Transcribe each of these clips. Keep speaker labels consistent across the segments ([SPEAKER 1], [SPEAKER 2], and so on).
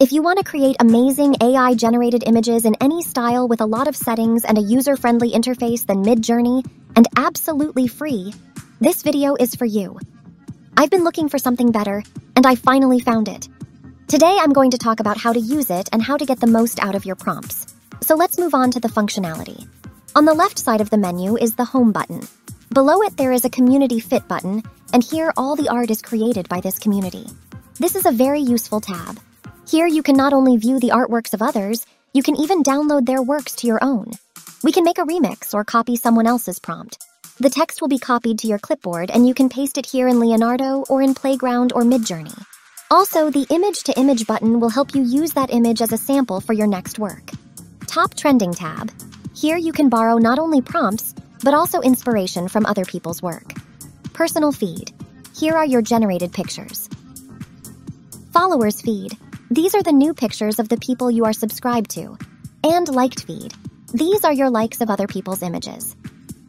[SPEAKER 1] If you want to create amazing AI generated images in any style with a lot of settings and a user friendly interface than Midjourney, and absolutely free, this video is for you. I've been looking for something better, and I finally found it. Today I'm going to talk about how to use it and how to get the most out of your prompts. So let's move on to the functionality. On the left side of the menu is the Home button. Below it there is a Community Feed button, and here all the art is created by this community. This is a very useful tab. Here you can not only view the artworks of others, you can even download their works to your own. We can make a remix or copy someone else's prompt. The text will be copied to your clipboard and you can paste it here in Leonardo or in Playground or Midjourney. Also, the Image to Image button will help you use that image as a sample for your next work. Top Trending tab. Here you can borrow not only prompts, but also inspiration from other people's work. Personal Feed. Here are your generated pictures. Followers Feed. These are the new pictures of the people you are subscribed to. And Liked Feed. These are your likes of other people's images.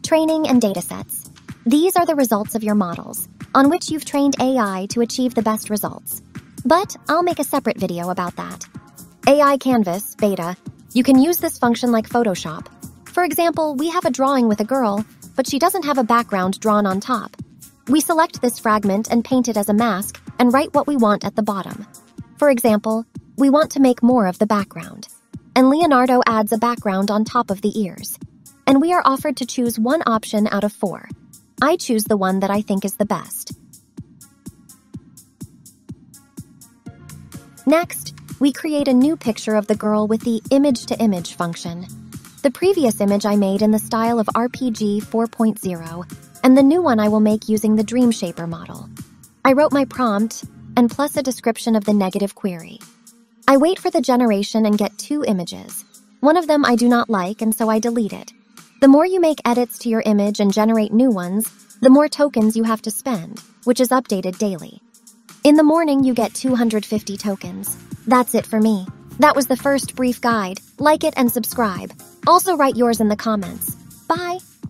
[SPEAKER 1] Training and datasets. These are the results of your models, on which you've trained AI to achieve the best results. But I'll make a separate video about that. AI Canvas, beta, you can use this function like Photoshop. For example, we have a drawing with a girl, but she doesn't have a background drawn on top. We select this fragment and paint it as a mask and write what we want at the bottom. For example, we want to make more of the background. And Leonardo adds a background on top of the ears. And we are offered to choose one option out of four. I choose the one that I think is the best. Next, we create a new picture of the girl with the image to image function. The previous image I made in the style of RPG 4.0, and the new one I will make using the Dream Shaper model. I wrote my prompt, and plus a description of the negative query. I wait for the generation and get two images. One of them I do not like, and so I delete it. The more you make edits to your image and generate new ones, the more tokens you have to spend, which is updated daily. In the morning, you get 250 tokens. That's it for me. That was the first brief guide. Like it and subscribe. Also, write yours in the comments. Bye.